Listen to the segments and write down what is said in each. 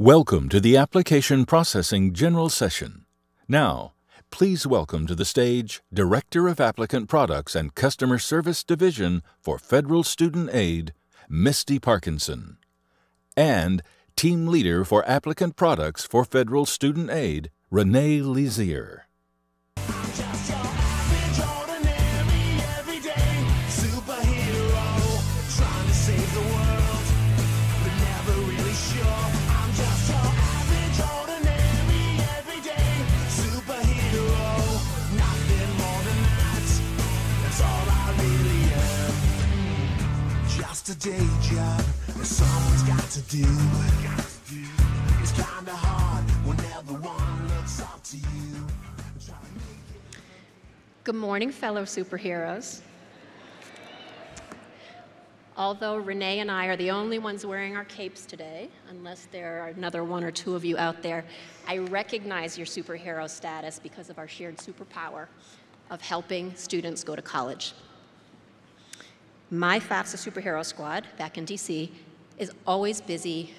Welcome to the Application Processing General Session. Now, please welcome to the stage Director of Applicant Products and Customer Service Division for Federal Student Aid, Misty Parkinson, and Team Leader for Applicant Products for Federal Student Aid, Renee Lezier. A day job that someone's got to do. It's kinda hard when everyone looks up to you. Good morning, fellow superheroes. Although Renee and I are the only ones wearing our capes today, unless there are another one or two of you out there, I recognize your superhero status because of our shared superpower of helping students go to college. My FAFSA Superhero Squad back in DC is always busy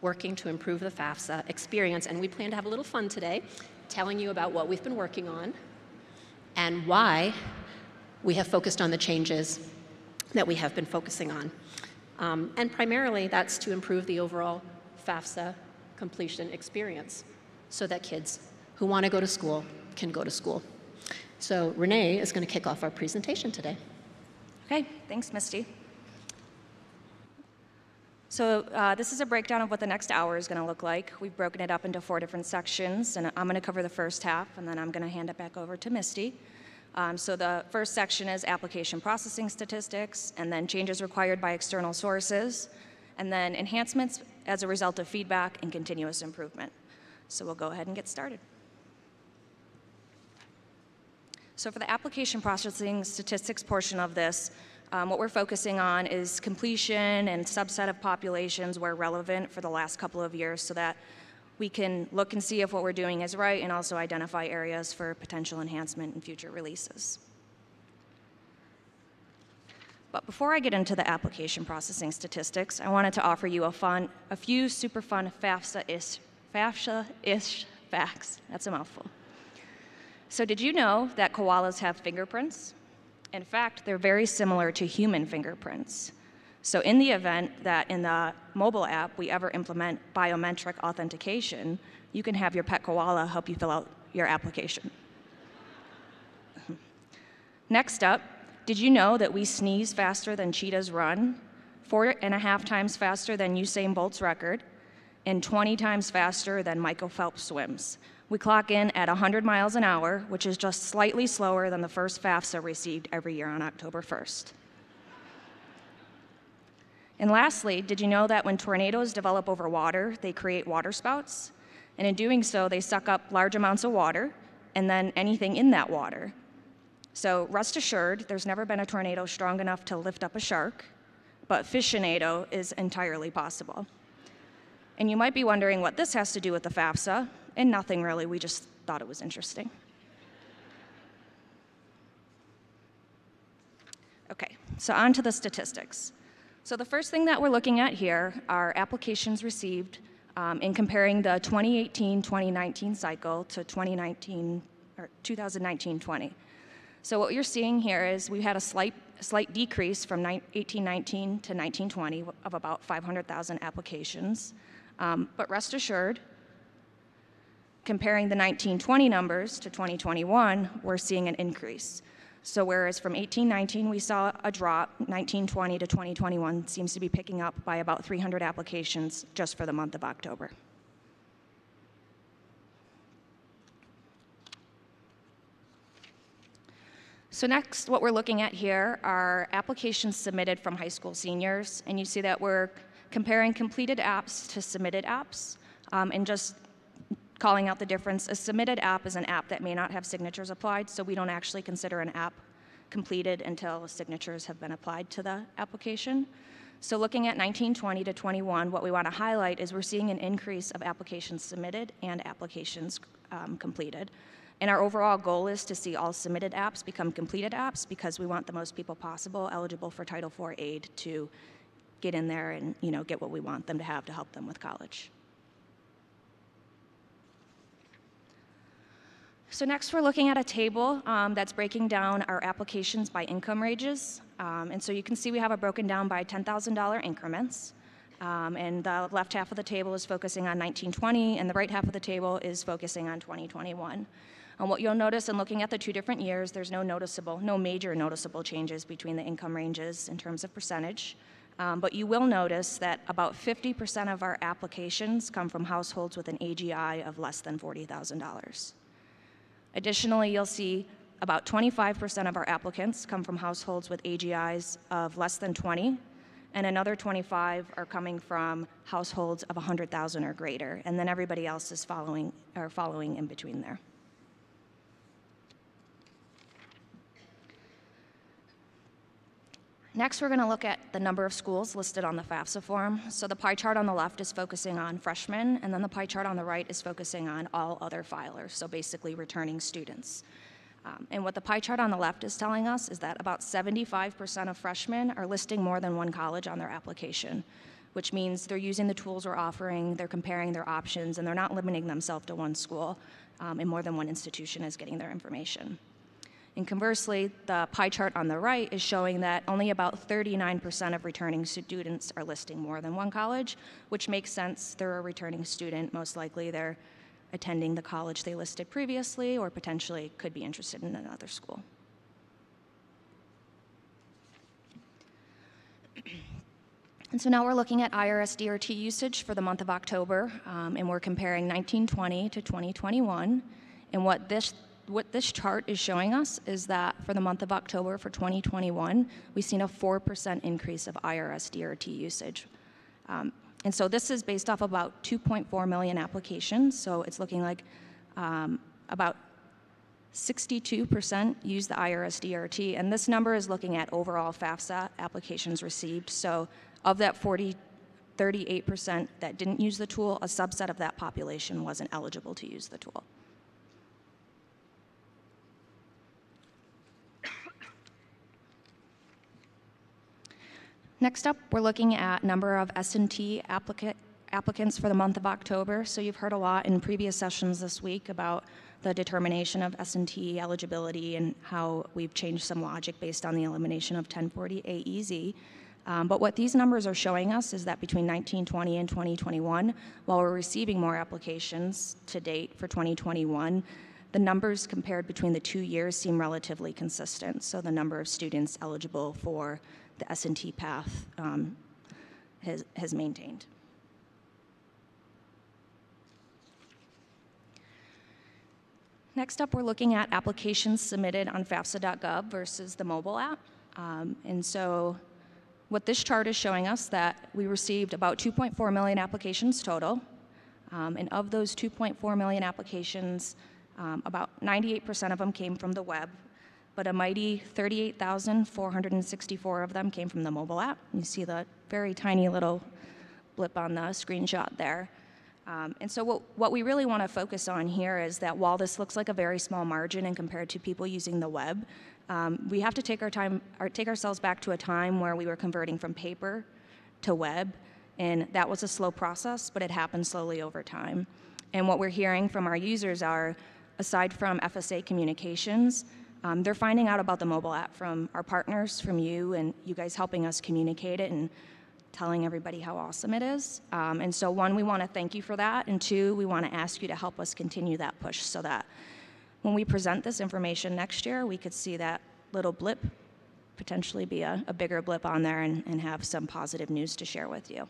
working to improve the FAFSA experience, and we plan to have a little fun today telling you about what we've been working on and why we have focused on the changes that we have been focusing on. Um, and primarily, that's to improve the overall FAFSA completion experience so that kids who want to go to school can go to school. So Renee is going to kick off our presentation today. Okay, thanks, Misty. So uh, this is a breakdown of what the next hour is going to look like. We've broken it up into four different sections, and I'm going to cover the first half, and then I'm going to hand it back over to Misty. Um, so the first section is application processing statistics, and then changes required by external sources, and then enhancements as a result of feedback and continuous improvement. So we'll go ahead and get started. So for the application processing statistics portion of this, um, what we're focusing on is completion and subset of populations where relevant for the last couple of years so that we can look and see if what we're doing is right and also identify areas for potential enhancement in future releases. But before I get into the application processing statistics, I wanted to offer you a fun, a few super fun FAFSA-ish, FAFSA-ish facts. That's a mouthful. So did you know that koalas have fingerprints? In fact, they're very similar to human fingerprints. So in the event that in the mobile app we ever implement biometric authentication, you can have your pet koala help you fill out your application. Next up, did you know that we sneeze faster than cheetahs run, four and a half times faster than Usain Bolt's record, and 20 times faster than Michael Phelps swims? We clock in at 100 miles an hour, which is just slightly slower than the first FAFSA received every year on October 1st. And lastly, did you know that when tornadoes develop over water, they create waterspouts? And in doing so, they suck up large amounts of water and then anything in that water. So rest assured, there's never been a tornado strong enough to lift up a shark, but fissionado is entirely possible. And you might be wondering what this has to do with the FAFSA, and nothing really, we just thought it was interesting. Okay, so on to the statistics. So the first thing that we're looking at here are applications received um, in comparing the 2018-2019 cycle to 2019 or 2019-20. So what you're seeing here is we had a slight slight decrease from 1819 to 1920 of about 500,000 applications. Um, but rest assured, comparing the 1920 numbers to 2021, we're seeing an increase. So whereas from 1819 we saw a drop, 1920 to 2021 seems to be picking up by about 300 applications just for the month of October. So next, what we're looking at here are applications submitted from high school seniors, and you see that we're comparing completed apps to submitted apps, um, and just calling out the difference. A submitted app is an app that may not have signatures applied, so we don't actually consider an app completed until signatures have been applied to the application. So looking at 1920 to 21, what we want to highlight is we're seeing an increase of applications submitted and applications um, completed. And our overall goal is to see all submitted apps become completed apps because we want the most people possible eligible for Title IV aid to get in there and you know get what we want them to have to help them with college. So next, we're looking at a table um, that's breaking down our applications by income ranges. Um, and so you can see we have it broken down by $10,000 increments. Um, and the left half of the table is focusing on 1920, and the right half of the table is focusing on 2021. And what you'll notice in looking at the two different years, there's no noticeable, no major noticeable changes between the income ranges in terms of percentage. Um, but you will notice that about 50% of our applications come from households with an AGI of less than $40,000. Additionally, you'll see about 25% of our applicants come from households with AGIs of less than 20, and another 25 are coming from households of 100,000 or greater, and then everybody else is following or following in between there. Next, we're going to look at the number of schools listed on the FAFSA form. So the pie chart on the left is focusing on freshmen, and then the pie chart on the right is focusing on all other filers, so basically returning students. Um, and what the pie chart on the left is telling us is that about 75% of freshmen are listing more than one college on their application, which means they're using the tools we're offering, they're comparing their options, and they're not limiting themselves to one school, um, and more than one institution is getting their information. And conversely, the pie chart on the right is showing that only about 39% of returning students are listing more than one college, which makes sense. They're a returning student. Most likely they're attending the college they listed previously or potentially could be interested in another school. And so now we're looking at IRS DRT usage for the month of October, um, and we're comparing 1920 to 2021. And what this what this chart is showing us is that for the month of October for 2021, we've seen a 4% increase of IRS DRT usage. Um, and so this is based off about 2.4 million applications. So it's looking like um, about 62% use the IRS DRT. And this number is looking at overall FAFSA applications received. So of that 40, 38% that didn't use the tool, a subset of that population wasn't eligible to use the tool. Next up, we're looking at number of S&T applicant, applicants for the month of October. So you've heard a lot in previous sessions this week about the determination of S&T eligibility and how we've changed some logic based on the elimination of 1040 AEZ. Um, but what these numbers are showing us is that between 1920 and 2021, while we're receiving more applications to date for 2021, the numbers compared between the two years seem relatively consistent. So the number of students eligible for the S&T path um, has, has maintained. Next up, we're looking at applications submitted on FAFSA.gov versus the mobile app. Um, and so what this chart is showing us that we received about 2.4 million applications total. Um, and of those 2.4 million applications, um, about 98% of them came from the web, but a mighty 38,464 of them came from the mobile app. You see the very tiny little blip on the screenshot there. Um, and so what, what we really want to focus on here is that while this looks like a very small margin and compared to people using the web, um, we have to take our time, or take ourselves back to a time where we were converting from paper to web, and that was a slow process, but it happened slowly over time. And what we're hearing from our users are, aside from FSA communications, um, they're finding out about the mobile app from our partners, from you, and you guys helping us communicate it and telling everybody how awesome it is. Um, and so, one, we want to thank you for that, and two, we want to ask you to help us continue that push so that when we present this information next year, we could see that little blip potentially be a, a bigger blip on there and, and have some positive news to share with you.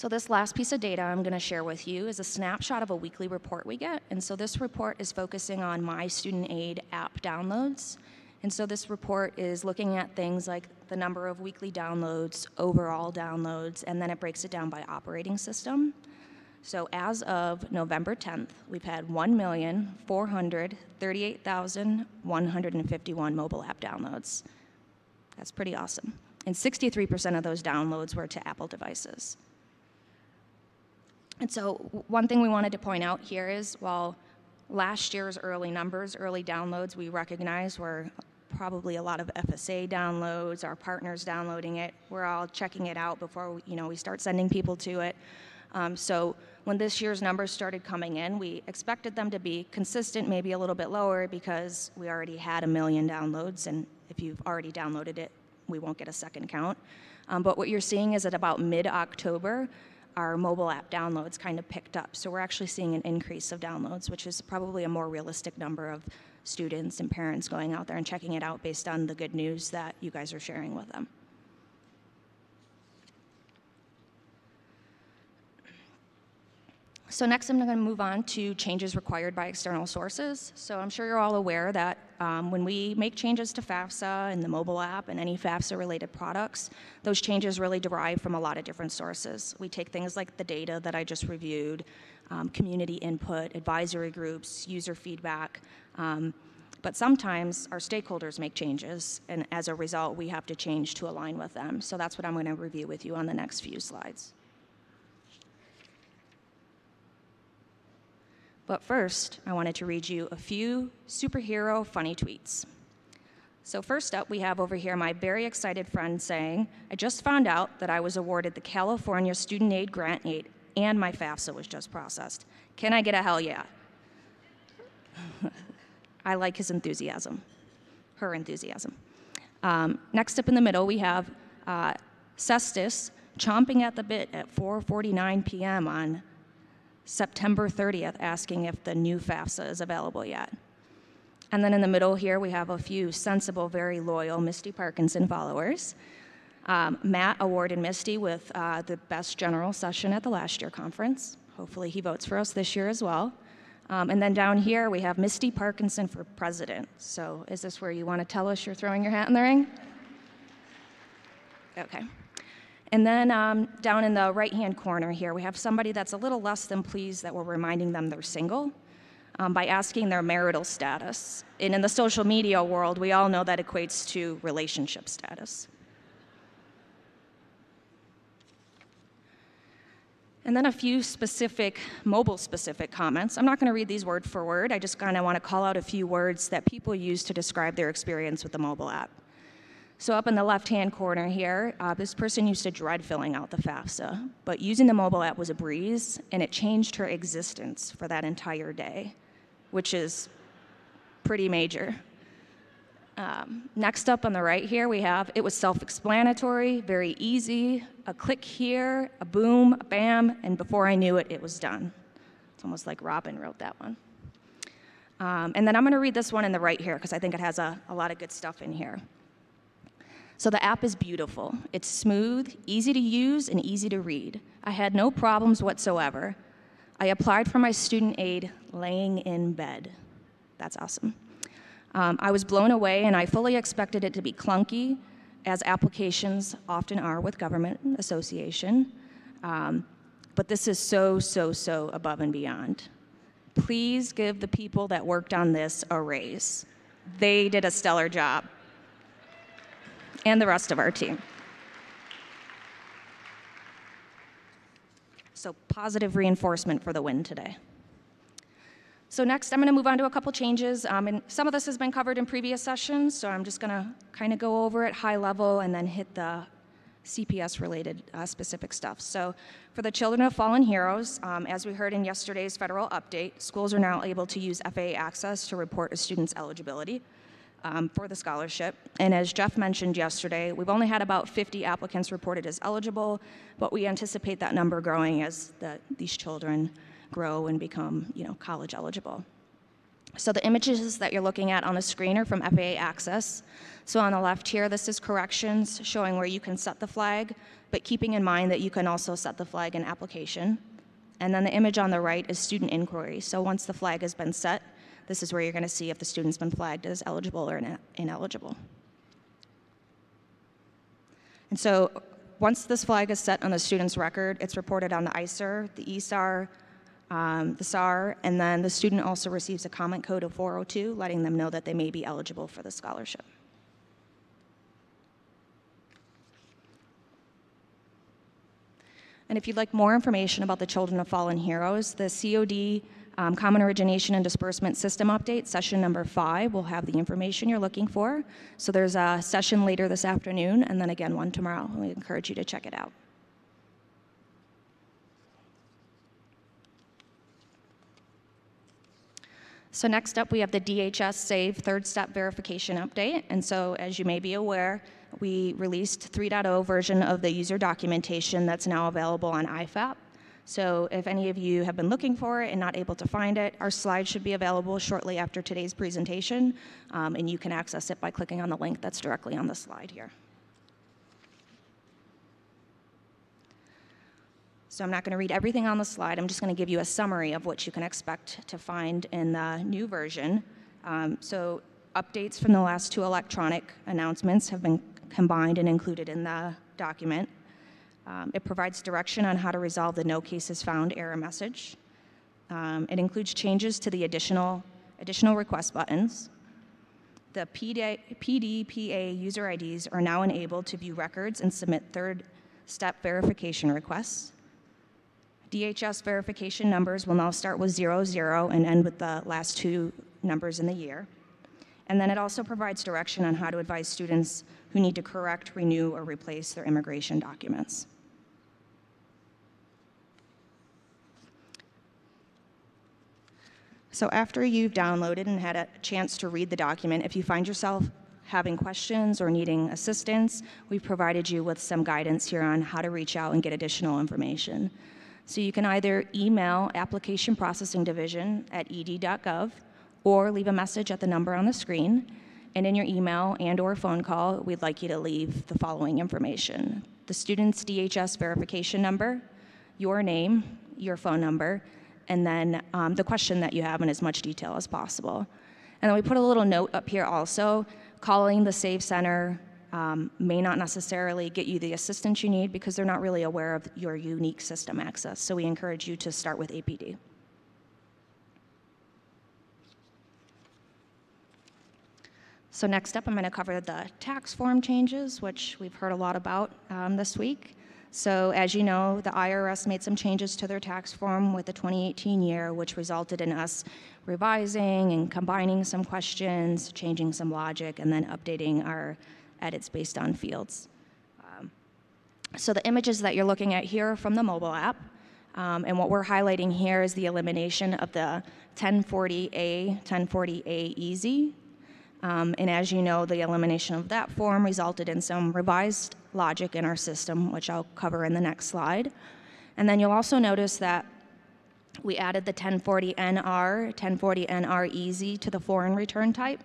So this last piece of data I'm going to share with you is a snapshot of a weekly report we get. And so this report is focusing on My Student Aid app downloads. And so this report is looking at things like the number of weekly downloads, overall downloads, and then it breaks it down by operating system. So as of November 10th, we've had 1,438,151 mobile app downloads. That's pretty awesome. And 63% of those downloads were to Apple devices. And so one thing we wanted to point out here is while last year's early numbers, early downloads, we recognize were probably a lot of FSA downloads, our partners downloading it. We're all checking it out before we, you know we start sending people to it. Um, so when this year's numbers started coming in, we expected them to be consistent, maybe a little bit lower, because we already had a million downloads, and if you've already downloaded it, we won't get a second count. Um, but what you're seeing is at about mid-October, our mobile app downloads kind of picked up. So we're actually seeing an increase of downloads, which is probably a more realistic number of students and parents going out there and checking it out based on the good news that you guys are sharing with them. So next, I'm going to move on to changes required by external sources. So I'm sure you're all aware that um, when we make changes to FAFSA and the mobile app and any FAFSA-related products, those changes really derive from a lot of different sources. We take things like the data that I just reviewed, um, community input, advisory groups, user feedback, um, but sometimes our stakeholders make changes, and as a result, we have to change to align with them. So that's what I'm going to review with you on the next few slides. But first, I wanted to read you a few superhero funny tweets. So, first up, we have over here my very excited friend saying, I just found out that I was awarded the California Student Aid Grant Aid and my FAFSA was just processed. Can I get a hell yeah? I like his enthusiasm, her enthusiasm. Um, next up in the middle, we have uh, Cestus chomping at the bit at 4:49 p.m. on September 30th, asking if the new FAFSA is available yet. And then in the middle here, we have a few sensible, very loyal Misty Parkinson followers. Um, Matt awarded Misty with uh, the best general session at the last year conference. Hopefully, he votes for us this year as well. Um, and then down here, we have Misty Parkinson for president. So, is this where you want to tell us you're throwing your hat in the ring? Okay. And then um, down in the right-hand corner here, we have somebody that's a little less than pleased that we're reminding them they're single um, by asking their marital status. And in the social media world, we all know that equates to relationship status. And then a few specific, mobile specific comments. I'm not going to read these word for word. I just kind of want to call out a few words that people use to describe their experience with the mobile app. So up in the left-hand corner here, uh, this person used to dread filling out the FAFSA, but using the mobile app was a breeze, and it changed her existence for that entire day, which is pretty major. Um, next up on the right here, we have it was self-explanatory, very easy, a click here, a boom, a bam, and before I knew it, it was done. It's almost like Robin wrote that one. Um, and then I'm going to read this one in the right here because I think it has a, a lot of good stuff in here. So the app is beautiful. It's smooth, easy to use, and easy to read. I had no problems whatsoever. I applied for my student aid laying in bed. That's awesome. Um, I was blown away, and I fully expected it to be clunky, as applications often are with government association. Um, but this is so, so, so above and beyond. Please give the people that worked on this a raise. They did a stellar job and the rest of our team. So positive reinforcement for the win today. So next, I'm going to move on to a couple changes. Um, and some of this has been covered in previous sessions, so I'm just going to kind of go over it high level and then hit the CPS-related uh, specific stuff. So for the Children of Fallen Heroes, um, as we heard in yesterday's federal update, schools are now able to use FAA Access to report a student's eligibility um, for the scholarship. And as Jeff mentioned yesterday, we've only had about 50 applicants reported as eligible, but we anticipate that number growing as the, these children grow and become, you know, college eligible. So the images that you're looking at on the screen are from FAA Access. So on the left here, this is corrections showing where you can set the flag, but keeping in mind that you can also set the flag in application. And then the image on the right is student inquiry. So once the flag has been set, this is where you're going to see if the student's been flagged as eligible or ineligible. And so once this flag is set on the student's record, it's reported on the ISIR, the ESAR, um, the SAR, and then the student also receives a comment code of 402 letting them know that they may be eligible for the scholarship. And if you'd like more information about the Children of Fallen Heroes, the COD um, common origination and disbursement system update, session number five, will have the information you're looking for. So there's a session later this afternoon and then again one tomorrow. We encourage you to check it out. So next up, we have the DHS SAVE third step verification update. And so as you may be aware, we released 3.0 version of the user documentation that's now available on IFAP. So if any of you have been looking for it and not able to find it, our slides should be available shortly after today's presentation, um, and you can access it by clicking on the link that's directly on the slide here. So I'm not going to read everything on the slide. I'm just going to give you a summary of what you can expect to find in the new version. Um, so updates from the last two electronic announcements have been combined and included in the document. Um, it provides direction on how to resolve the no cases found error message. Um, it includes changes to the additional, additional request buttons. The PD, PDPA user IDs are now enabled to view records and submit third step verification requests. DHS verification numbers will now start with 00 and end with the last two numbers in the year. And then it also provides direction on how to advise students who need to correct, renew, or replace their immigration documents. So after you've downloaded and had a chance to read the document, if you find yourself having questions or needing assistance, we've provided you with some guidance here on how to reach out and get additional information. So you can either email Application Processing Division at ed.gov or leave a message at the number on the screen. And in your email and or phone call, we'd like you to leave the following information. The student's DHS verification number, your name, your phone number, and then um, the question that you have in as much detail as possible. And then we put a little note up here also, calling the Save Center um, may not necessarily get you the assistance you need because they're not really aware of your unique system access. So we encourage you to start with APD. So next up, I'm going to cover the tax form changes, which we've heard a lot about um, this week. So as you know, the IRS made some changes to their tax form with the 2018 year, which resulted in us revising and combining some questions, changing some logic, and then updating our edits based on fields. Um, so the images that you're looking at here are from the mobile app. Um, and what we're highlighting here is the elimination of the 1040A, 1040A easy. Um, and as you know, the elimination of that form resulted in some revised logic in our system, which I'll cover in the next slide. And then you'll also notice that we added the 1040NR, 1040NR easy to the foreign return type.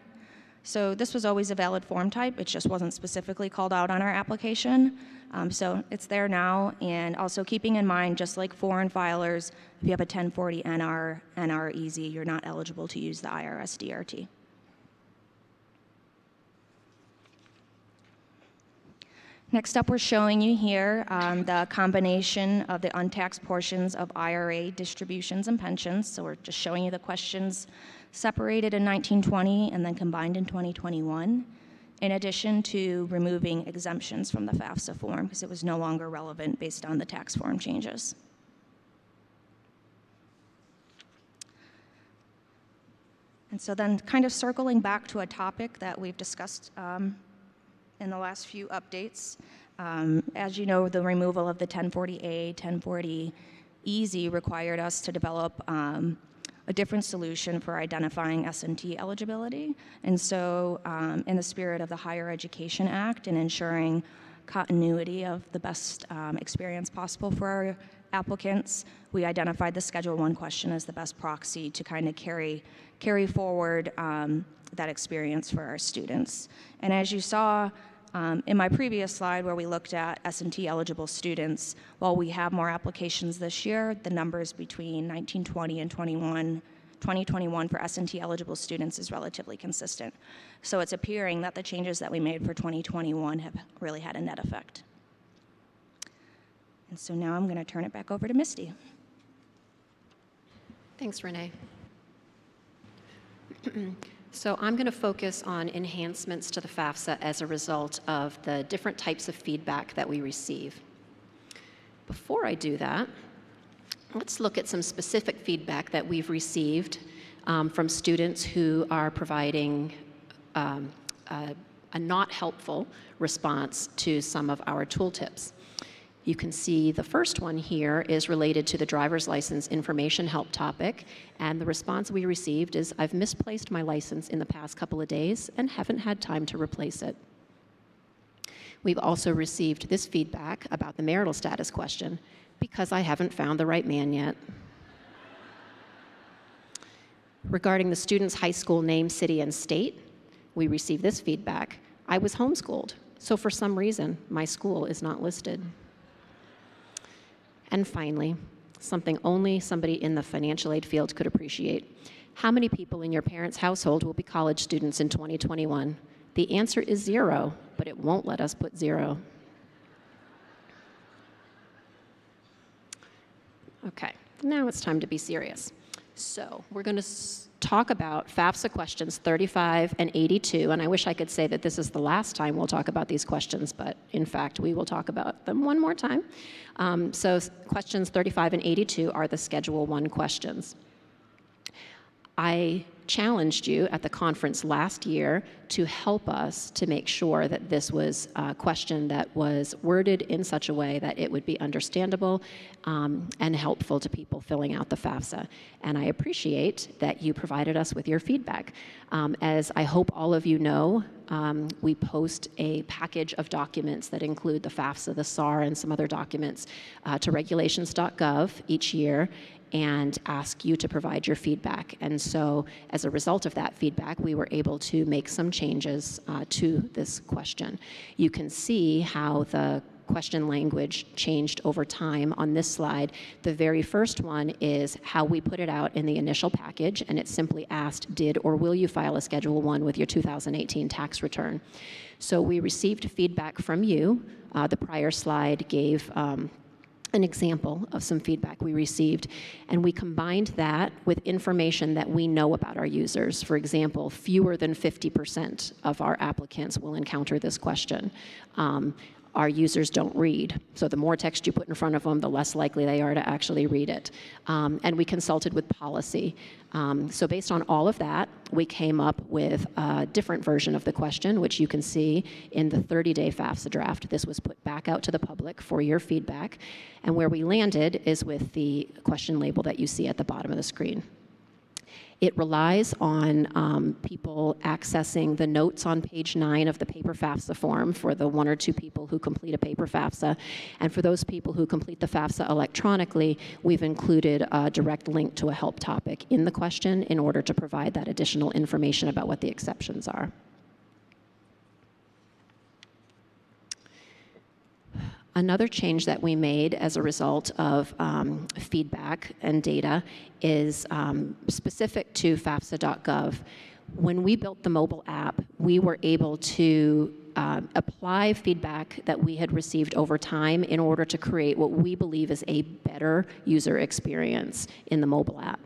So this was always a valid form type, it just wasn't specifically called out on our application. Um, so it's there now, and also keeping in mind, just like foreign filers, if you have a 1040 NR, NR easy, you're not eligible to use the IRS DRT. Next up, we're showing you here um, the combination of the untaxed portions of IRA distributions and pensions. So we're just showing you the questions separated in 1920 and then combined in 2021, in addition to removing exemptions from the FAFSA form because it was no longer relevant based on the tax form changes. And so then kind of circling back to a topic that we've discussed um, in the last few updates. Um, as you know, the removal of the 1040A, 1040 Easy required us to develop um, a different solution for identifying S&T eligibility. And so, um, in the spirit of the Higher Education Act and ensuring continuity of the best um, experience possible for our applicants, we identified the Schedule One question as the best proxy to kind of carry carry forward um, that experience for our students. And as you saw um, in my previous slide where we looked at S&T eligible students, while we have more applications this year, the numbers between 1920 and 21 2021 for S&T eligible students is relatively consistent. So it's appearing that the changes that we made for 2021 have really had a net effect. And so now I'm going to turn it back over to Misty. Thanks, Renee. so I'm going to focus on enhancements to the FAFSA as a result of the different types of feedback that we receive. Before I do that, let's look at some specific feedback that we've received um, from students who are providing um, a, a not helpful response to some of our tooltips. You can see the first one here is related to the driver's license information help topic, and the response we received is I've misplaced my license in the past couple of days and haven't had time to replace it. We've also received this feedback about the marital status question because I haven't found the right man yet. Regarding the student's high school name, city, and state, we received this feedback. I was homeschooled, so for some reason, my school is not listed. And finally, something only somebody in the financial aid field could appreciate. How many people in your parents' household will be college students in 2021? The answer is zero, but it won't let us put zero. Okay, now it's time to be serious. So we're going to talk about FAFSA questions 35 and 82, and I wish I could say that this is the last time we'll talk about these questions, but in fact, we will talk about them one more time. Um, so questions 35 and 82 are the Schedule 1 questions. I challenged you at the conference last year to help us to make sure that this was a question that was worded in such a way that it would be understandable um, and helpful to people filling out the FAFSA. And I appreciate that you provided us with your feedback. Um, as I hope all of you know, um, we post a package of documents that include the FAFSA, the SAR, and some other documents uh, to regulations.gov each year and ask you to provide your feedback. And so, as a result of that feedback, we were able to make some changes uh, to this question. You can see how the question language changed over time on this slide. The very first one is how we put it out in the initial package, and it simply asked, Did or will you file a Schedule 1 with your 2018 tax return? So, we received feedback from you. Uh, the prior slide gave um, an example of some feedback we received, and we combined that with information that we know about our users. For example, fewer than 50% of our applicants will encounter this question. Um, our users don't read. So the more text you put in front of them, the less likely they are to actually read it. Um, and we consulted with policy. Um, so based on all of that, we came up with a different version of the question, which you can see in the 30-day FAFSA draft. This was put back out to the public for your feedback. And where we landed is with the question label that you see at the bottom of the screen. It relies on um, people accessing the notes on page nine of the paper FAFSA form for the one or two people who complete a paper FAFSA. And for those people who complete the FAFSA electronically, we've included a direct link to a help topic in the question in order to provide that additional information about what the exceptions are. Another change that we made as a result of um, feedback and data is um, specific to FAFSA.gov. When we built the mobile app, we were able to um, apply feedback that we had received over time in order to create what we believe is a better user experience in the mobile app.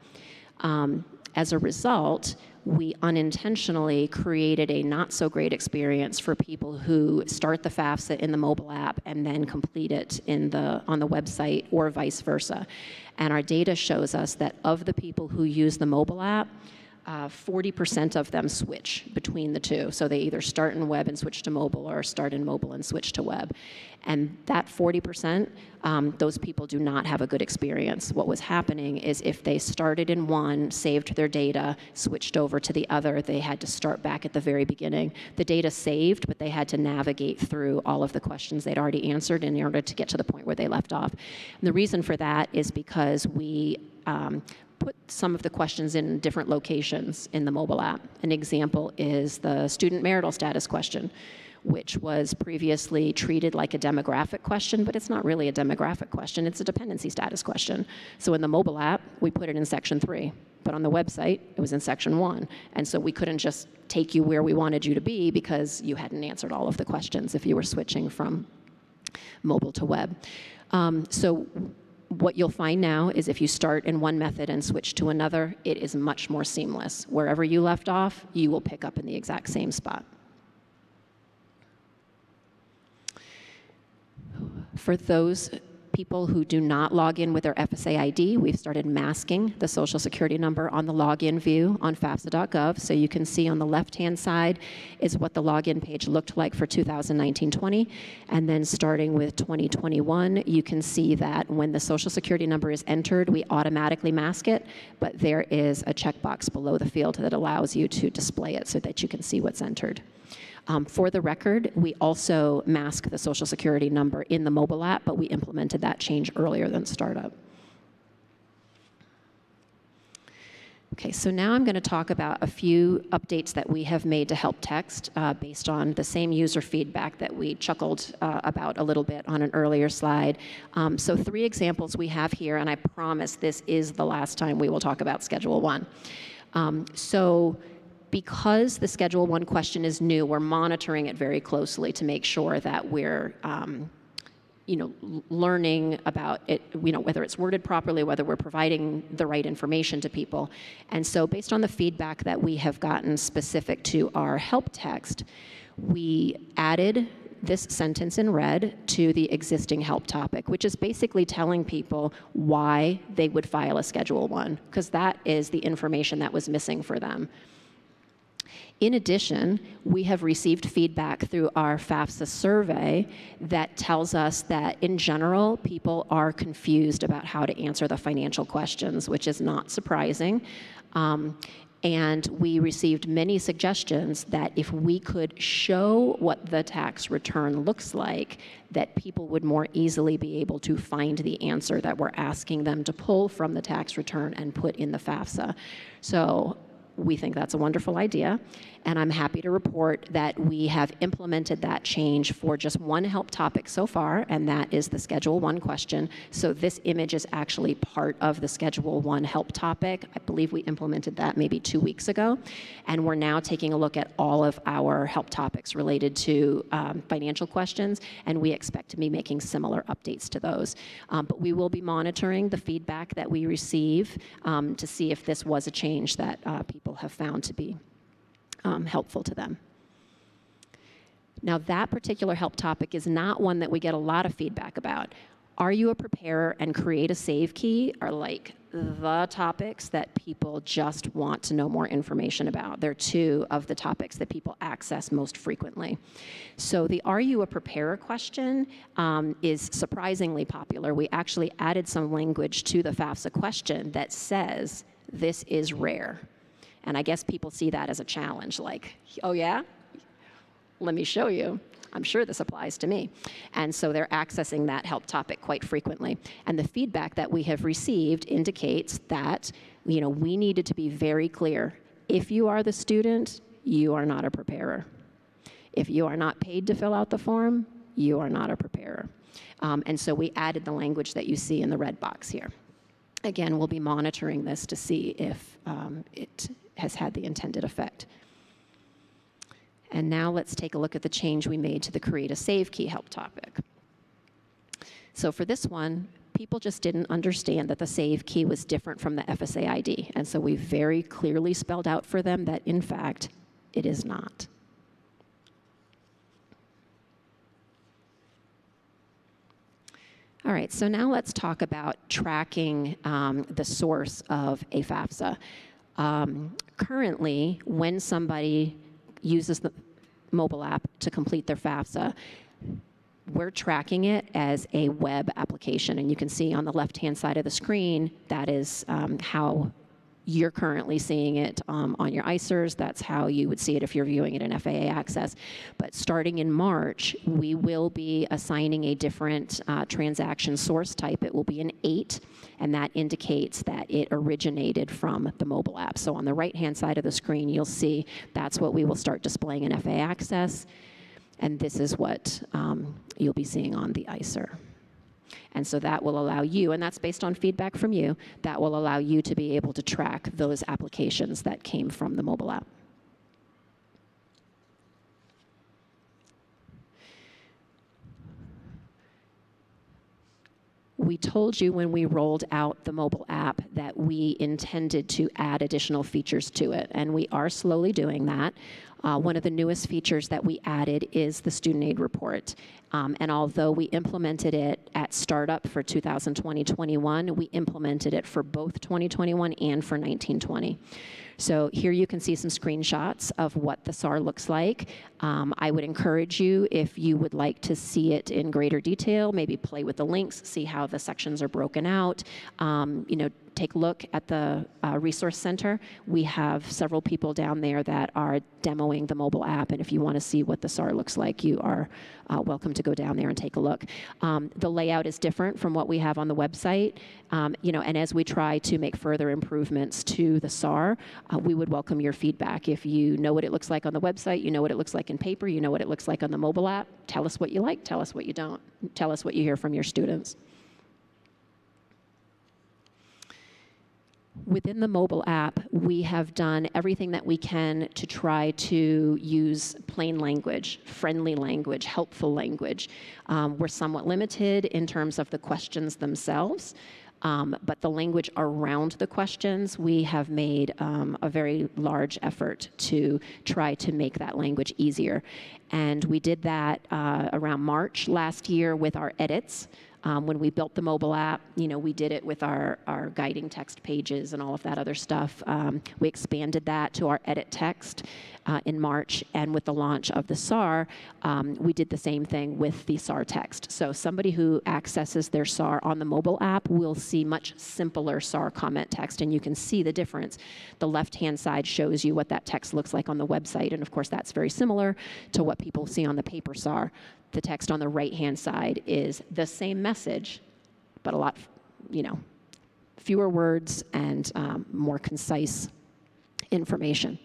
Um, as a result, we unintentionally created a not so great experience for people who start the FAFSA in the mobile app and then complete it in the, on the website or vice versa. And our data shows us that of the people who use the mobile app, uh, 40% of them switch between the two. So they either start in web and switch to mobile or start in mobile and switch to web. And that 40%, um, those people do not have a good experience. What was happening is if they started in one, saved their data, switched over to the other, they had to start back at the very beginning. The data saved, but they had to navigate through all of the questions they'd already answered in order to get to the point where they left off. And the reason for that is because we um, put some of the questions in different locations in the mobile app. An example is the student marital status question, which was previously treated like a demographic question, but it's not really a demographic question, it's a dependency status question. So in the mobile app, we put it in section three, but on the website, it was in section one. And so we couldn't just take you where we wanted you to be because you hadn't answered all of the questions if you were switching from mobile to web. Um, so what you'll find now is if you start in one method and switch to another, it is much more seamless. Wherever you left off, you will pick up in the exact same spot. For those people who do not log in with their FSA ID, we've started masking the social security number on the login view on FAFSA.gov. So you can see on the left-hand side is what the login page looked like for 2019-20. And then starting with 2021, you can see that when the social security number is entered, we automatically mask it, but there is a checkbox below the field that allows you to display it so that you can see what's entered. Um, for the record, we also mask the social security number in the mobile app, but we implemented that change earlier than startup. Okay, so now I'm going to talk about a few updates that we have made to help text uh, based on the same user feedback that we chuckled uh, about a little bit on an earlier slide. Um, so three examples we have here, and I promise this is the last time we will talk about Schedule 1. Um, so because the Schedule 1 question is new, we're monitoring it very closely to make sure that we're um, you know, learning about it, you know, whether it's worded properly, whether we're providing the right information to people. And so based on the feedback that we have gotten specific to our help text, we added this sentence in red to the existing help topic, which is basically telling people why they would file a Schedule 1, because that is the information that was missing for them. In addition, we have received feedback through our FAFSA survey that tells us that in general, people are confused about how to answer the financial questions, which is not surprising. Um, and we received many suggestions that if we could show what the tax return looks like, that people would more easily be able to find the answer that we're asking them to pull from the tax return and put in the FAFSA. So we think that's a wonderful idea, and I'm happy to report that we have implemented that change for just one help topic so far, and that is the Schedule 1 question. So this image is actually part of the Schedule 1 help topic. I believe we implemented that maybe two weeks ago, and we're now taking a look at all of our help topics related to um, financial questions, and we expect to be making similar updates to those. Um, but we will be monitoring the feedback that we receive um, to see if this was a change that uh, people have found to be um, helpful to them. Now, that particular help topic is not one that we get a lot of feedback about. Are you a preparer and create a save key are like the topics that people just want to know more information about. They're two of the topics that people access most frequently. So the Are You a Preparer question um, is surprisingly popular. We actually added some language to the FAFSA question that says, this is rare. And I guess people see that as a challenge, like, oh yeah? Let me show you. I'm sure this applies to me. And so they're accessing that help topic quite frequently. And the feedback that we have received indicates that, you know, we needed to be very clear. If you are the student, you are not a preparer. If you are not paid to fill out the form, you are not a preparer. Um, and so we added the language that you see in the red box here. Again, we'll be monitoring this to see if um, it has had the intended effect. And now let's take a look at the change we made to the create a save key help topic. So for this one, people just didn't understand that the save key was different from the FSA ID. And so we very clearly spelled out for them that in fact, it is not. All right, so now let's talk about tracking um, the source of a FAFSA. Um, currently, when somebody uses the mobile app to complete their FAFSA, we're tracking it as a web application. And you can see on the left-hand side of the screen, that is um, how you're currently seeing it um, on your ISIRs. That's how you would see it if you're viewing it in FAA Access. But starting in March, we will be assigning a different uh, transaction source type. It will be an 8, and that indicates that it originated from the mobile app. So on the right-hand side of the screen, you'll see that's what we will start displaying in FAA Access, and this is what um, you'll be seeing on the ISIR. And so that will allow you, and that's based on feedback from you, that will allow you to be able to track those applications that came from the mobile app. We told you when we rolled out the mobile app that we intended to add additional features to it, and we are slowly doing that. Uh, one of the newest features that we added is the student aid report. Um, and although we implemented it at startup for 2020-21, we implemented it for both 2021 and for 1920. So here you can see some screenshots of what the SAR looks like. Um, I would encourage you, if you would like to see it in greater detail, maybe play with the links, see how the sections are broken out. Um, you know, take a look at the uh, resource center. We have several people down there that are demoing the mobile app, and if you want to see what the SAR looks like, you are uh, welcome to go down there and take a look. Um, the layout is different from what we have on the website, um, you know, and as we try to make further improvements to the SAR, uh, we would welcome your feedback. If you know what it looks like on the website, you know what it looks like in paper, you know what it looks like on the mobile app, tell us what you like, tell us what you don't, tell us what you hear from your students. Within the mobile app, we have done everything that we can to try to use plain language, friendly language, helpful language. Um, we're somewhat limited in terms of the questions themselves, um, but the language around the questions, we have made um, a very large effort to try to make that language easier. And we did that uh, around March last year with our edits. Um, when we built the mobile app, you know, we did it with our, our guiding text pages and all of that other stuff. Um, we expanded that to our edit text uh, in March, and with the launch of the SAR, um, we did the same thing with the SAR text. So somebody who accesses their SAR on the mobile app will see much simpler SAR comment text, and you can see the difference. The left-hand side shows you what that text looks like on the website, and of course that's very similar to what people see on the paper SAR the text on the right-hand side is the same message, but a lot, you know, fewer words and um, more concise information.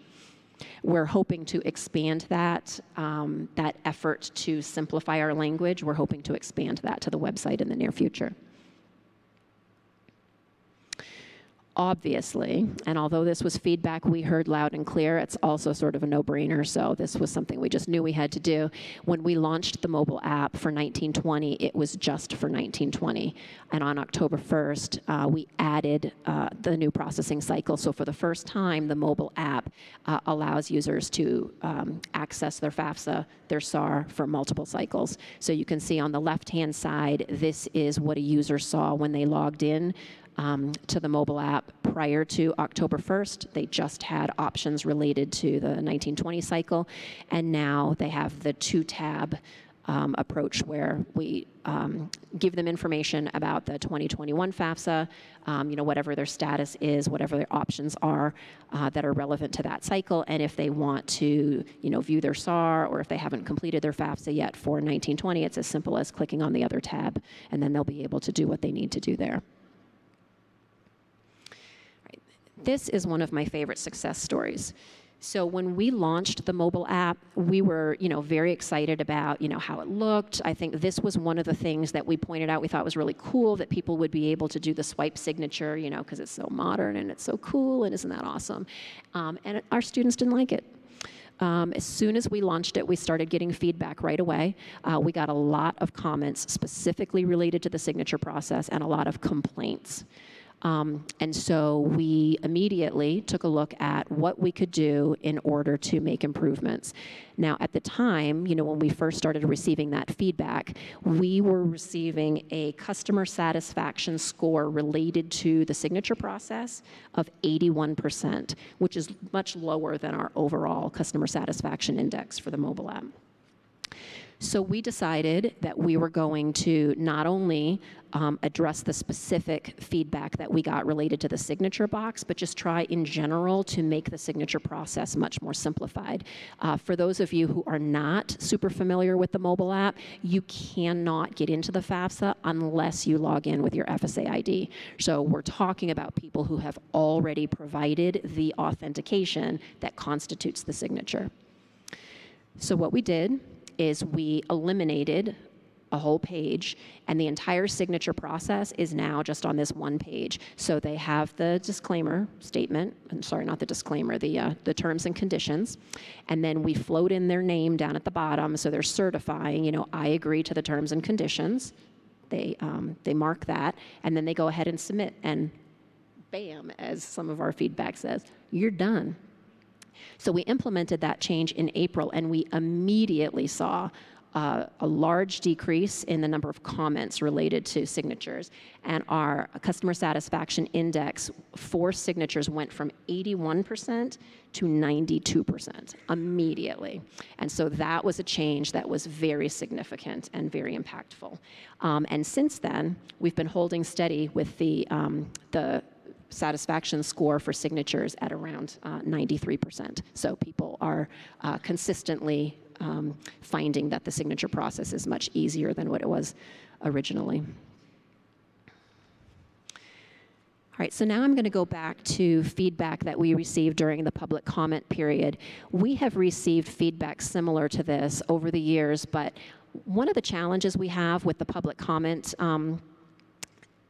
We're hoping to expand that, um, that effort to simplify our language. We're hoping to expand that to the website in the near future. Obviously, and although this was feedback we heard loud and clear, it's also sort of a no-brainer, so this was something we just knew we had to do. When we launched the mobile app for 1920, it was just for 1920. And on October 1st, uh, we added uh, the new processing cycle. So for the first time, the mobile app uh, allows users to um, access their FAFSA, their SAR, for multiple cycles. So you can see on the left-hand side, this is what a user saw when they logged in um, to the mobile app prior to October 1st. They just had options related to the 1920 cycle, and now they have the two tab um, approach where we um, give them information about the 2021 FAFSA, um, you know, whatever their status is, whatever their options are uh, that are relevant to that cycle, and if they want to, you know, view their SAR or if they haven't completed their FAFSA yet for 1920, it's as simple as clicking on the other tab, and then they'll be able to do what they need to do there. This is one of my favorite success stories. So when we launched the mobile app, we were, you know, very excited about, you know, how it looked. I think this was one of the things that we pointed out we thought was really cool that people would be able to do the swipe signature, you know, because it's so modern and it's so cool and isn't that awesome? Um, and our students didn't like it. Um, as soon as we launched it, we started getting feedback right away. Uh, we got a lot of comments specifically related to the signature process and a lot of complaints. Um, and so we immediately took a look at what we could do in order to make improvements. Now, at the time, you know, when we first started receiving that feedback, we were receiving a customer satisfaction score related to the signature process of 81%, which is much lower than our overall customer satisfaction index for the mobile app. So we decided that we were going to not only um, address the specific feedback that we got related to the signature box, but just try in general to make the signature process much more simplified. Uh, for those of you who are not super familiar with the mobile app, you cannot get into the FAFSA unless you log in with your FSA ID. So we're talking about people who have already provided the authentication that constitutes the signature. So what we did is we eliminated a whole page and the entire signature process is now just on this one page. So they have the disclaimer statement, I'm sorry, not the disclaimer, the, uh, the terms and conditions. And then we float in their name down at the bottom. So they're certifying, you know, I agree to the terms and conditions. They, um, they mark that and then they go ahead and submit and bam, as some of our feedback says, you're done. So we implemented that change in April, and we immediately saw uh, a large decrease in the number of comments related to signatures. And our customer satisfaction index for signatures went from 81% to 92% immediately. And so that was a change that was very significant and very impactful. Um, and since then, we've been holding steady with the, um, the satisfaction score for signatures at around uh, 93%. So people are uh, consistently um, finding that the signature process is much easier than what it was originally. All right, so now I'm going to go back to feedback that we received during the public comment period. We have received feedback similar to this over the years, but one of the challenges we have with the public comment, um,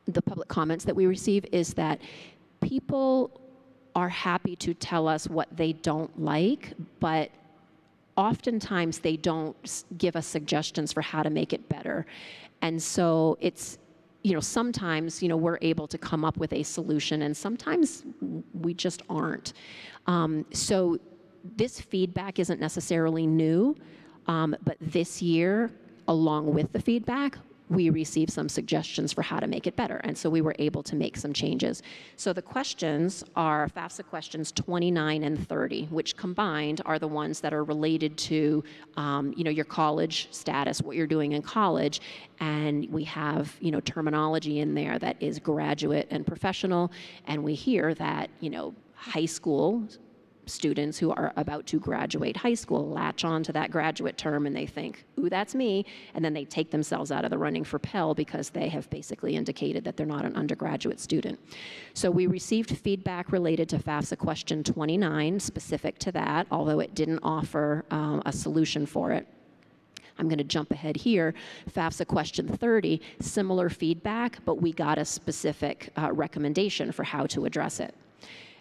the public comments that we receive is that people are happy to tell us what they don't like, but oftentimes they don't give us suggestions for how to make it better. And so it's, you know, sometimes, you know, we're able to come up with a solution and sometimes we just aren't. Um, so this feedback isn't necessarily new, um, but this year, along with the feedback, we received some suggestions for how to make it better. And so we were able to make some changes. So the questions are FAFSA questions 29 and 30, which combined are the ones that are related to, um, you know, your college status, what you're doing in college. And we have, you know, terminology in there that is graduate and professional. And we hear that, you know, high school students who are about to graduate high school latch on to that graduate term and they think, ooh, that's me. And then they take themselves out of the running for Pell because they have basically indicated that they're not an undergraduate student. So we received feedback related to FAFSA question 29, specific to that, although it didn't offer um, a solution for it. I'm going to jump ahead here. FAFSA question 30, similar feedback, but we got a specific uh, recommendation for how to address it.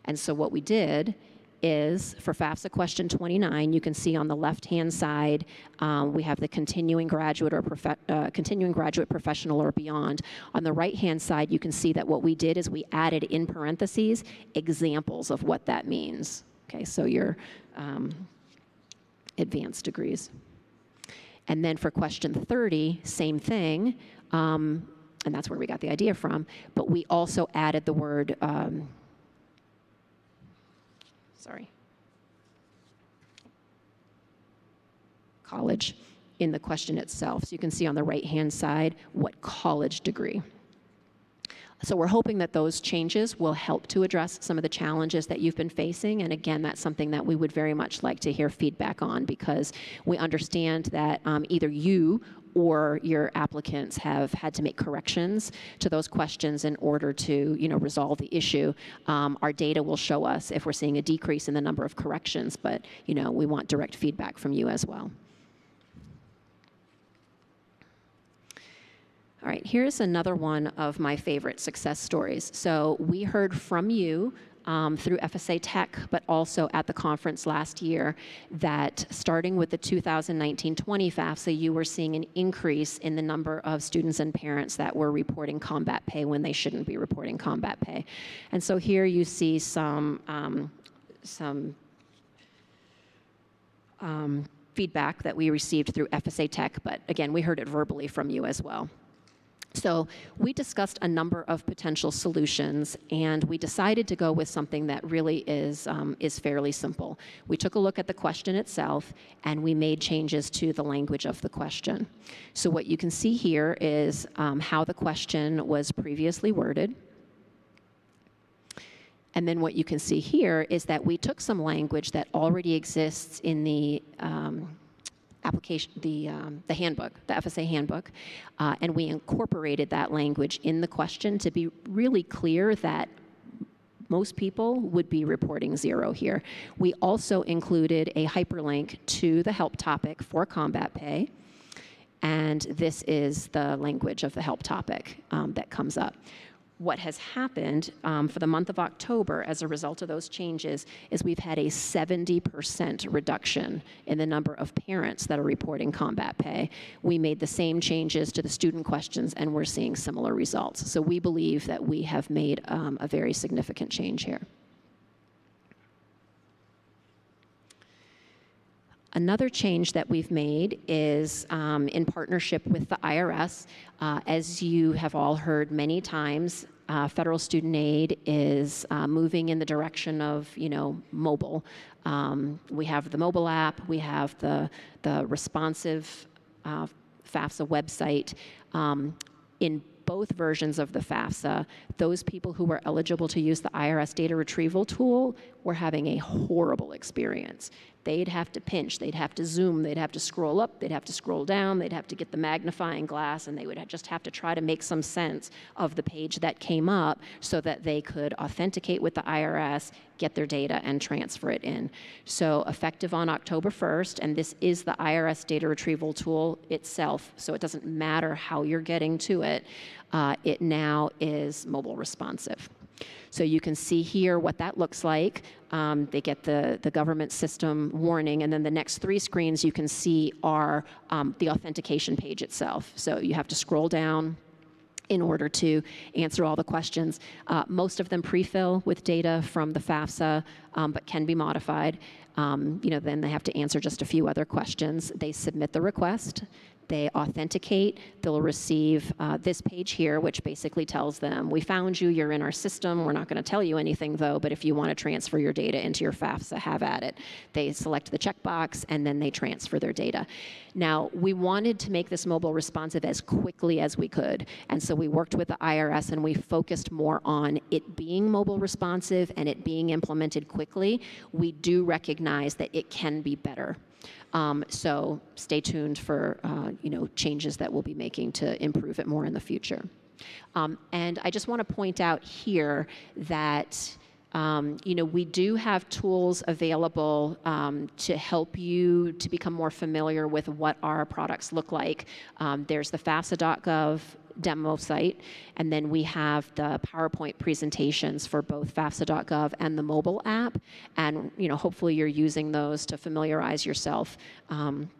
And so what we did is for FAFSA question 29, you can see on the left-hand side, um, we have the continuing graduate or uh, continuing graduate professional or beyond. On the right-hand side, you can see that what we did is we added in parentheses examples of what that means. Okay, so your um, advanced degrees. And then for question 30, same thing, um, and that's where we got the idea from, but we also added the word, um, sorry, college in the question itself. So you can see on the right-hand side what college degree. So we're hoping that those changes will help to address some of the challenges that you've been facing. And again, that's something that we would very much like to hear feedback on because we understand that um, either you or your applicants have had to make corrections to those questions in order to, you know, resolve the issue. Um, our data will show us if we're seeing a decrease in the number of corrections, but you know, we want direct feedback from you as well. All right, here's another one of my favorite success stories. So we heard from you um, through FSA Tech, but also at the conference last year, that starting with the 2019-20 FAFSA, you were seeing an increase in the number of students and parents that were reporting combat pay when they shouldn't be reporting combat pay. And so here you see some um, some um, feedback that we received through FSA Tech, but again, we heard it verbally from you as well. So we discussed a number of potential solutions, and we decided to go with something that really is um, is fairly simple. We took a look at the question itself, and we made changes to the language of the question. So what you can see here is um, how the question was previously worded. And then what you can see here is that we took some language that already exists in the um, application, the, um, the handbook, the FSA handbook, uh, and we incorporated that language in the question to be really clear that most people would be reporting zero here. We also included a hyperlink to the help topic for combat pay, and this is the language of the help topic um, that comes up. What has happened um, for the month of October as a result of those changes is we've had a 70% reduction in the number of parents that are reporting combat pay. We made the same changes to the student questions and we're seeing similar results. So we believe that we have made um, a very significant change here. Another change that we've made is um, in partnership with the IRS. Uh, as you have all heard many times, uh, federal student aid is uh, moving in the direction of, you know, mobile. Um, we have the mobile app, we have the the responsive uh, FAFSA website. Um, in both versions of the FAFSA, those people who were eligible to use the IRS data retrieval tool were having a horrible experience. They'd have to pinch, they'd have to zoom, they'd have to scroll up, they'd have to scroll down, they'd have to get the magnifying glass, and they would just have to try to make some sense of the page that came up so that they could authenticate with the IRS, get their data, and transfer it in. So, effective on October 1st, and this is the IRS data retrieval tool itself, so it doesn't matter how you're getting to it, uh, it now is mobile responsive. So you can see here what that looks like. Um, they get the, the government system warning, and then the next three screens you can see are um, the authentication page itself. So you have to scroll down in order to answer all the questions. Uh, most of them pre-fill with data from the FAFSA, um, but can be modified. Um, you know, then they have to answer just a few other questions. They submit the request they authenticate, they'll receive uh, this page here, which basically tells them, we found you, you're in our system, we're not going to tell you anything though, but if you want to transfer your data into your FAFSA, have at it. They select the checkbox and then they transfer their data. Now, we wanted to make this mobile responsive as quickly as we could, and so we worked with the IRS and we focused more on it being mobile responsive and it being implemented quickly. We do recognize that it can be better. Um, so stay tuned for uh, you know changes that we'll be making to improve it more in the future. Um, and I just want to point out here that. Um, you know, we do have tools available um, to help you to become more familiar with what our products look like. Um, there's the FAFSA.gov demo site, and then we have the PowerPoint presentations for both FAFSA.gov and the mobile app. And you know, hopefully you're using those to familiarize yourself. Um,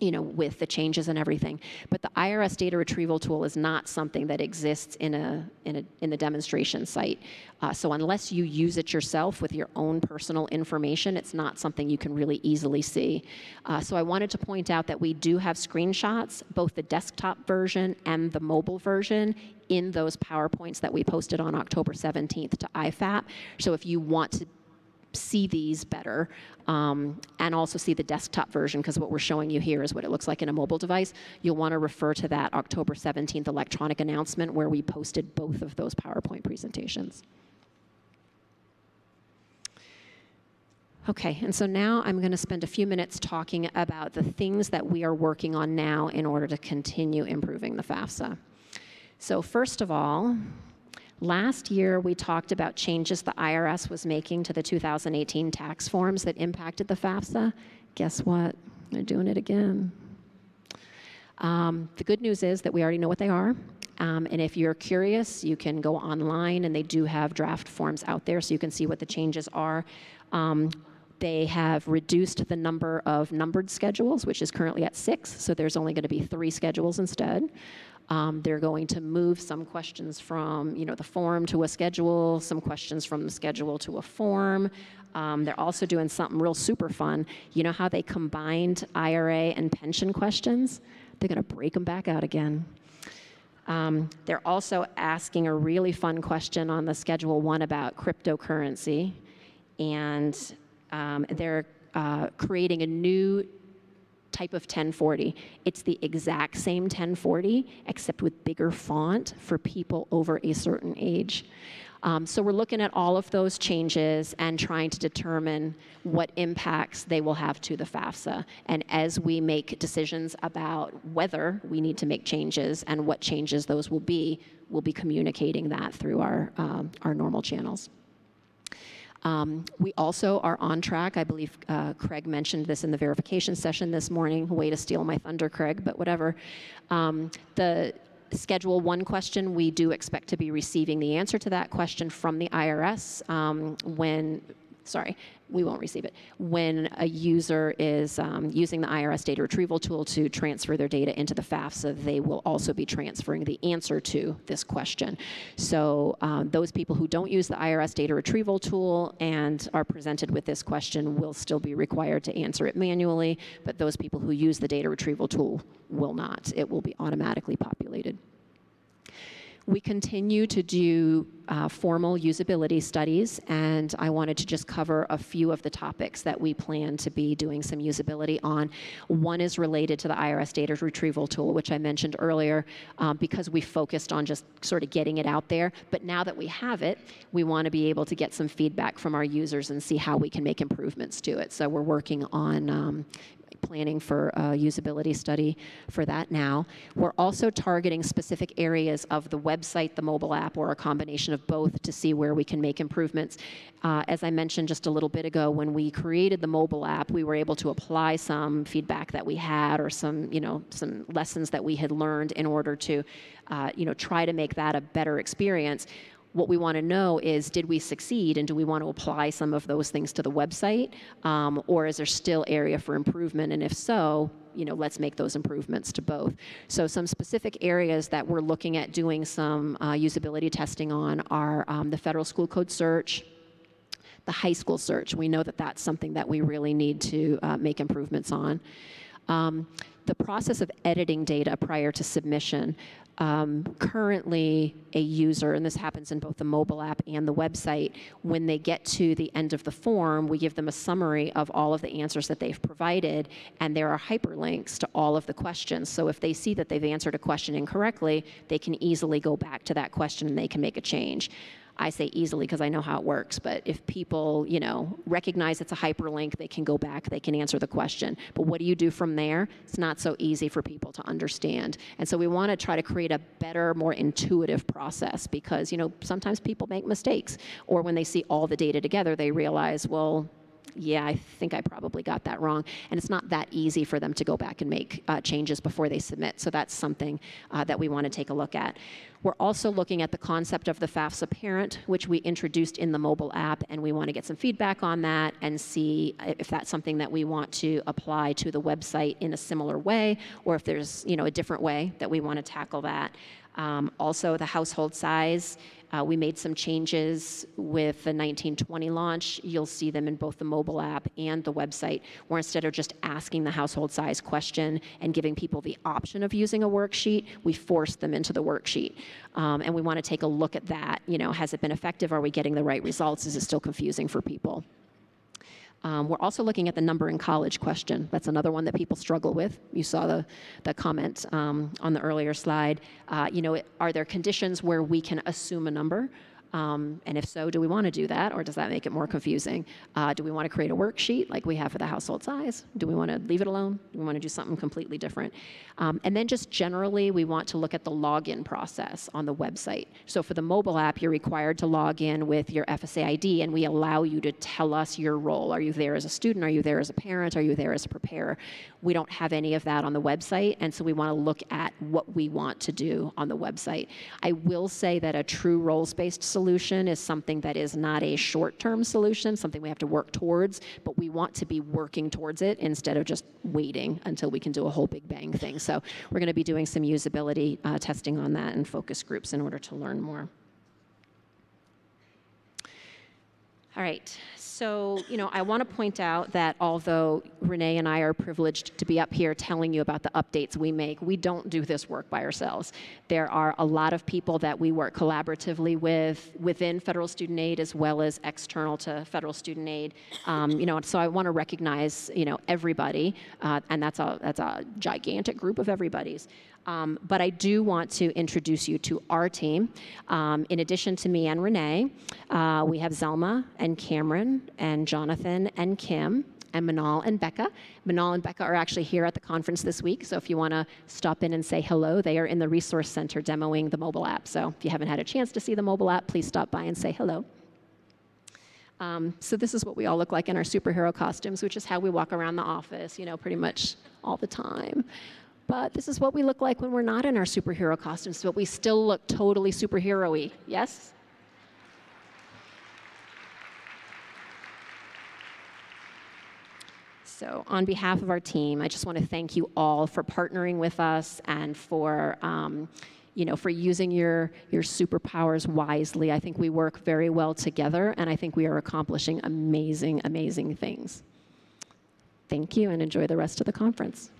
you know, with the changes and everything. But the IRS data retrieval tool is not something that exists in a in a in the demonstration site. Uh, so unless you use it yourself with your own personal information, it's not something you can really easily see. Uh, so I wanted to point out that we do have screenshots, both the desktop version and the mobile version, in those PowerPoints that we posted on October 17th to IFAP. So if you want to see these better um, and also see the desktop version because what we're showing you here is what it looks like in a mobile device. You'll want to refer to that October 17th electronic announcement where we posted both of those PowerPoint presentations. Okay, and so now I'm going to spend a few minutes talking about the things that we are working on now in order to continue improving the FAFSA. So first of all, Last year, we talked about changes the IRS was making to the 2018 tax forms that impacted the FAFSA. Guess what? They're doing it again. Um, the good news is that we already know what they are. Um, and if you're curious, you can go online, and they do have draft forms out there so you can see what the changes are. Um, they have reduced the number of numbered schedules, which is currently at six, so there's only going to be three schedules instead. Um, they're going to move some questions from, you know, the form to a schedule, some questions from the schedule to a form. Um, they're also doing something real super fun. You know how they combined IRA and pension questions? They're going to break them back out again. Um, they're also asking a really fun question on the Schedule 1 about cryptocurrency. And um, they're uh, creating a new type of 1040. It's the exact same 1040, except with bigger font for people over a certain age. Um, so we're looking at all of those changes and trying to determine what impacts they will have to the FAFSA. And as we make decisions about whether we need to make changes and what changes those will be, we'll be communicating that through our, um, our normal channels. Um, we also are on track. I believe uh, Craig mentioned this in the verification session this morning. Way to steal my thunder, Craig, but whatever. Um, the Schedule 1 question, we do expect to be receiving the answer to that question from the IRS um, when sorry, we won't receive it. When a user is um, using the IRS data retrieval tool to transfer their data into the FAFSA, they will also be transferring the answer to this question. So um, those people who don't use the IRS data retrieval tool and are presented with this question will still be required to answer it manually, but those people who use the data retrieval tool will not. It will be automatically populated. We continue to do uh, formal usability studies, and I wanted to just cover a few of the topics that we plan to be doing some usability on. One is related to the IRS data retrieval tool, which I mentioned earlier, um, because we focused on just sort of getting it out there. But now that we have it, we want to be able to get some feedback from our users and see how we can make improvements to it. So we're working on um, planning for a usability study for that now. We're also targeting specific areas of the website, the mobile app, or a combination of both to see where we can make improvements. Uh, as I mentioned just a little bit ago, when we created the mobile app, we were able to apply some feedback that we had or some, you know, some lessons that we had learned in order to, uh, you know, try to make that a better experience what we want to know is did we succeed and do we want to apply some of those things to the website? Um, or is there still area for improvement? And if so you know let's make those improvements to both. So some specific areas that we're looking at doing some uh, usability testing on are um, the federal school code search the high school search. We know that that's something that we really need to uh, make improvements on. Um, the process of editing data prior to submission. Um, currently, a user, and this happens in both the mobile app and the website, when they get to the end of the form, we give them a summary of all of the answers that they've provided, and there are hyperlinks to all of the questions. So if they see that they've answered a question incorrectly, they can easily go back to that question and they can make a change. I say easily because I know how it works, but if people, you know, recognize it's a hyperlink, they can go back, they can answer the question. But what do you do from there? It's not so easy for people to understand. And so we want to try to create a better, more intuitive process because, you know, sometimes people make mistakes or when they see all the data together, they realize, well, yeah, I think I probably got that wrong. And it's not that easy for them to go back and make uh, changes before they submit. So that's something uh, that we want to take a look at. We're also looking at the concept of the FAFSA parent, which we introduced in the mobile app, and we want to get some feedback on that and see if that's something that we want to apply to the website in a similar way, or if there's you know a different way that we want to tackle that. Um, also, the household size. Uh, we made some changes with the 1920 launch. You'll see them in both the mobile app and the website, where instead of just asking the household size question and giving people the option of using a worksheet, we forced them into the worksheet. Um, and we want to take a look at that. You know, has it been effective? Are we getting the right results? Is it still confusing for people? Um, we're also looking at the number in college question. That's another one that people struggle with. You saw the, the comment um, on the earlier slide. Uh, you know, are there conditions where we can assume a number? Um, and if so, do we want to do that, or does that make it more confusing? Uh, do we want to create a worksheet like we have for the household size? Do we want to leave it alone? Do we want to do something completely different? Um, and then just generally, we want to look at the login process on the website. So for the mobile app, you're required to log in with your FSA ID, and we allow you to tell us your role. Are you there as a student? Are you there as a parent? Are you there as a preparer? We don't have any of that on the website, and so we want to look at what we want to do on the website. I will say that a true roles-based solution solution is something that is not a short term solution, something we have to work towards, but we want to be working towards it instead of just waiting until we can do a whole big bang thing. So we're going to be doing some usability uh, testing on that and focus groups in order to learn more. All right, so, you know, I want to point out that although Renee and I are privileged to be up here telling you about the updates we make, we don't do this work by ourselves. There are a lot of people that we work collaboratively with within federal student aid as well as external to federal student aid. Um, you know, so I want to recognize, you know, everybody, uh, and that's a that's a gigantic group of everybody's. Um, but I do want to introduce you to our team. Um, in addition to me and Renee, uh, we have Zelma and Cameron and Jonathan and Kim and Manal and Becca. Manal and Becca are actually here at the conference this week, so if you want to stop in and say hello, they are in the Resource Center demoing the mobile app. So if you haven't had a chance to see the mobile app, please stop by and say hello. Um, so this is what we all look like in our superhero costumes, which is how we walk around the office, you know, pretty much all the time. But this is what we look like when we're not in our superhero costumes, but we still look totally superhero-y. Yes? So, on behalf of our team, I just want to thank you all for partnering with us and for, um, you know, for using your your superpowers wisely. I think we work very well together, and I think we are accomplishing amazing, amazing things. Thank you, and enjoy the rest of the conference.